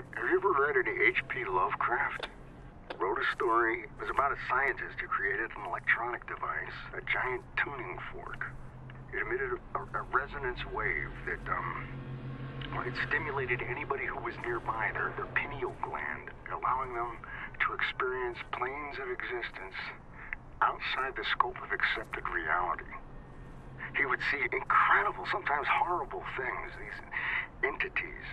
Have, you ever read any H.P. Lovecraft? Wrote a story. It was about a scientist who created an electronic device, a giant tuning fork. It emitted a, a resonance wave that, um, well, it stimulated anybody who was nearby, their, their pineal gland, allowing them to experience planes of existence outside the scope of accepted reality. He would see incredible, sometimes horrible things, these entities.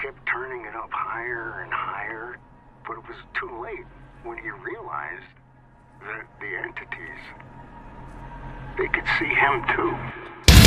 Kept turning it up higher and higher, but it was too late when he realized that the entities, they could see him too.